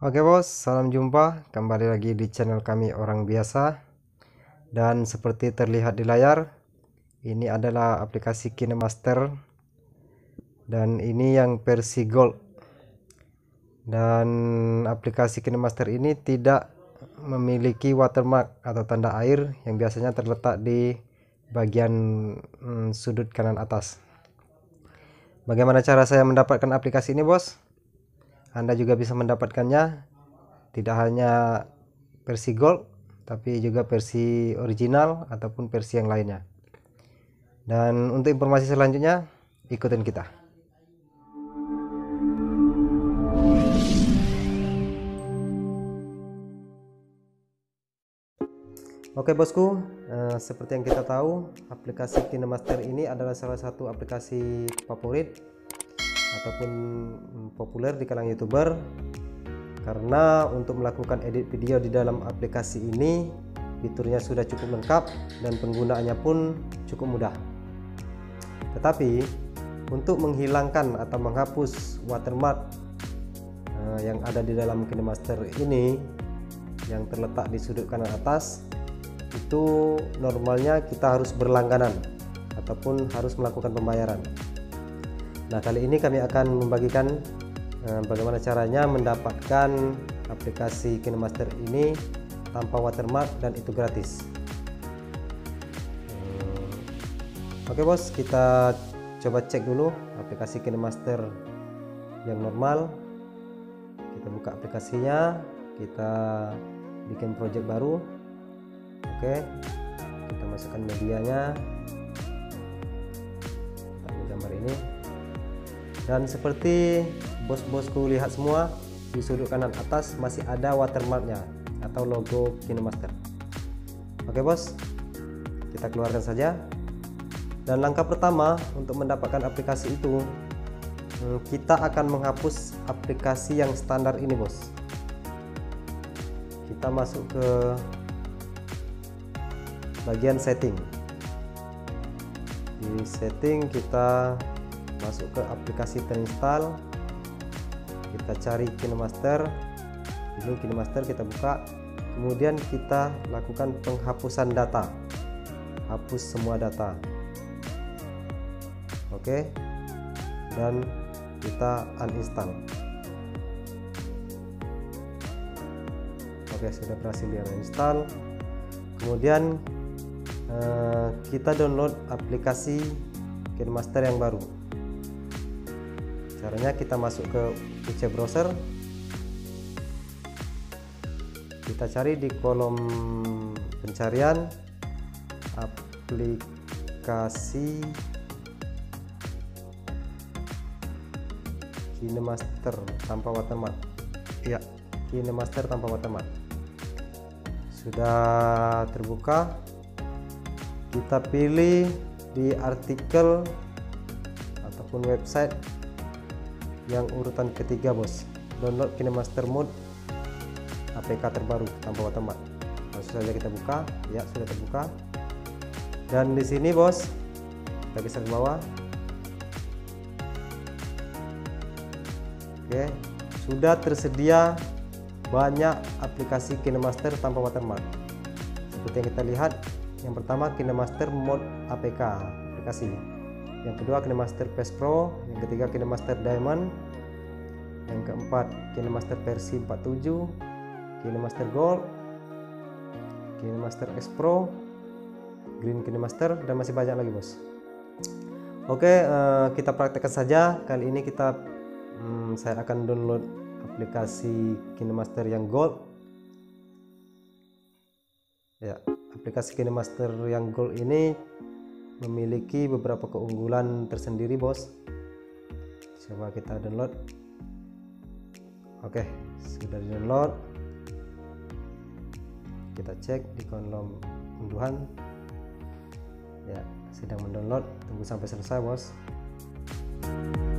Oke bos, salam jumpa. Kembali lagi di channel kami orang biasa. Dan seperti terlihat di layar ini adalah aplikasi KineMaster. Dan ini yang versi gold. Dan aplikasi KineMaster ini tidak memiliki watermark atau tanda air yang biasanya terletak di bagian hmm, sudut kanan atas. Bagaimana cara saya mendapatkan aplikasi ini bos anda juga bisa mendapatkannya tidak hanya versi gold tapi juga versi original ataupun versi yang lainnya. Dan untuk informasi selanjutnya ikutin kita. Oke bosku, eh, seperti yang kita tahu, aplikasi KineMaster ini adalah salah satu aplikasi favorit ataupun populer di kalangan youtuber karena untuk melakukan edit video di dalam aplikasi ini fiturnya sudah cukup lengkap dan penggunaannya pun cukup mudah. Tetapi untuk menghilangkan atau menghapus watermark uh, yang ada di dalam KineMaster ini yang terletak di sudut kanan atas itu normalnya kita harus berlangganan ataupun harus melakukan pembayaran Nah kali ini kami akan membagikan uh, bagaimana caranya mendapatkan aplikasi KineMaster ini tanpa watermark dan itu gratis. Hmm. Oke bos, kita coba cek dulu aplikasi KineMaster yang normal. Kita buka aplikasinya, kita bikin project baru. Oke, kita masukkan medianya. Kita gambar ini dan seperti bos-bosku lihat semua di sudut kanan atas masih ada watermarknya atau logo KineMaster. Oke bos. Kita keluarkan saja. Dan langkah pertama untuk mendapatkan aplikasi itu hmm, kita akan menghapus aplikasi yang standar ini bos. Kita masuk ke bagian setting. Di setting kita masuk ke aplikasi terinstall. Kita cari KineMaster. Dulu KineMaster kita buka. Kemudian kita lakukan penghapusan data. Hapus semua data. Oke. Dan kita uninstall. Oke sudah berhasil di uninstall. Kemudian eh, kita download aplikasi KineMaster yang baru caranya kita masuk ke UC browser. Kita cari di kolom pencarian aplikasi KineMaster tanpa watermark. Ya KineMaster tanpa watermark. Sudah terbuka. Kita pilih di artikel ataupun website yang urutan ketiga bos. Download KineMaster Mode APK terbaru tanpa watermark langsung saja kita buka. Ya sudah terbuka. Dan di sini bos kita geser ke bawah. Oke sudah tersedia banyak aplikasi KineMaster tanpa watermark seperti yang kita lihat yang pertama KineMaster Mode APK aplikasi yang kedua KineMaster PS Pro. Yang ketiga KineMaster Diamond. Yang keempat KineMaster versi 47 KineMaster Gold. KineMaster X Pro. Green KineMaster dan masih banyak lagi bos. Oke uh, kita praktekkan saja. Kali ini kita um, saya akan download aplikasi KineMaster yang Gold. Ya aplikasi KineMaster yang Gold ini memiliki beberapa keunggulan tersendiri bos. Coba kita download. Oke sudah di download. Kita cek di kolom unduhan. Ya sedang mendownload. Tunggu sampai selesai bos. Oke. Sudah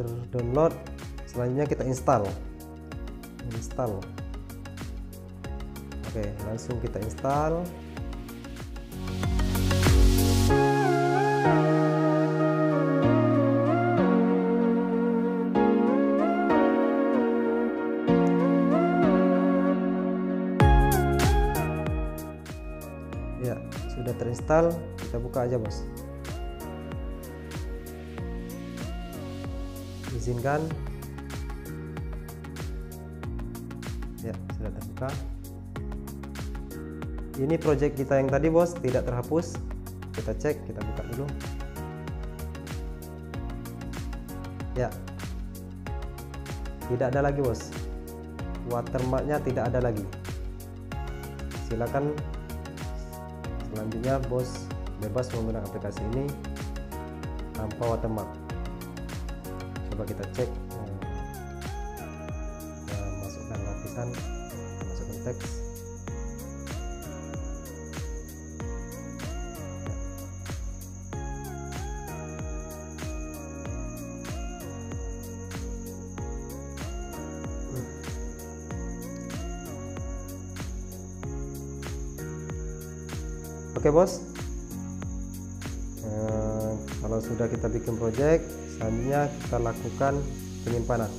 terdownload selanjutnya kita install. Install. Oke langsung kita install. Ya sudah terinstall kita buka aja bos izinkan ya sudah terbuka. Ini project kita yang tadi bos tidak terhapus. Kita cek kita buka dulu. Ya. Tidak ada lagi bos. Watermarknya tidak ada lagi. Silakan. Selanjutnya bos bebas menggunakan aplikasi ini tanpa watermark coba kita cek kita masukkan lapisan masukkan teks. Oke bos, eh, kalau sudah kita bikin project, selanjutnya kita lakukan penyimpanan.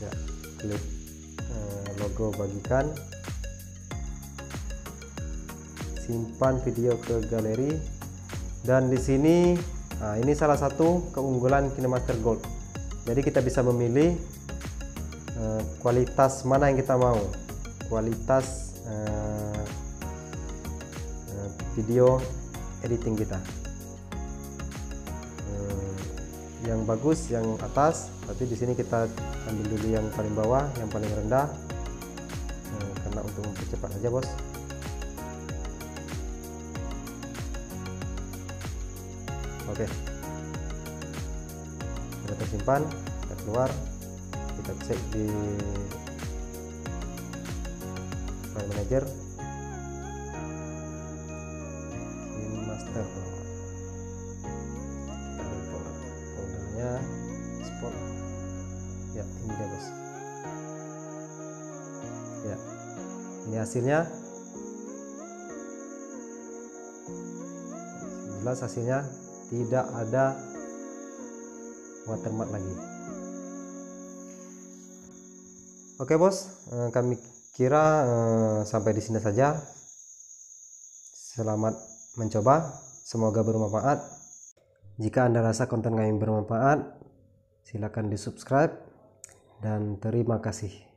Ya, klik eh, logo bagikan, simpan video ke galeri, dan di sini, nah ini salah satu keunggulan KineMaster Gold. Jadi kita bisa memilih eh, kualitas mana yang kita mau, kualitas eh, video editing kita yang bagus yang atas. Tapi di sini kita ambil dulu yang paling bawah yang paling rendah. Hmm, karena untuk mempercepat aja bos. Oke. Sudah tersimpan kita keluar kita cek di file manager hasilnya jelas hasilnya tidak ada watermark lagi oke bos eh, kami kira eh, sampai di sini saja selamat mencoba. Semoga bermanfaat. Jika Anda rasa konten kami bermanfaat, silakan di subscribe dan terima kasih.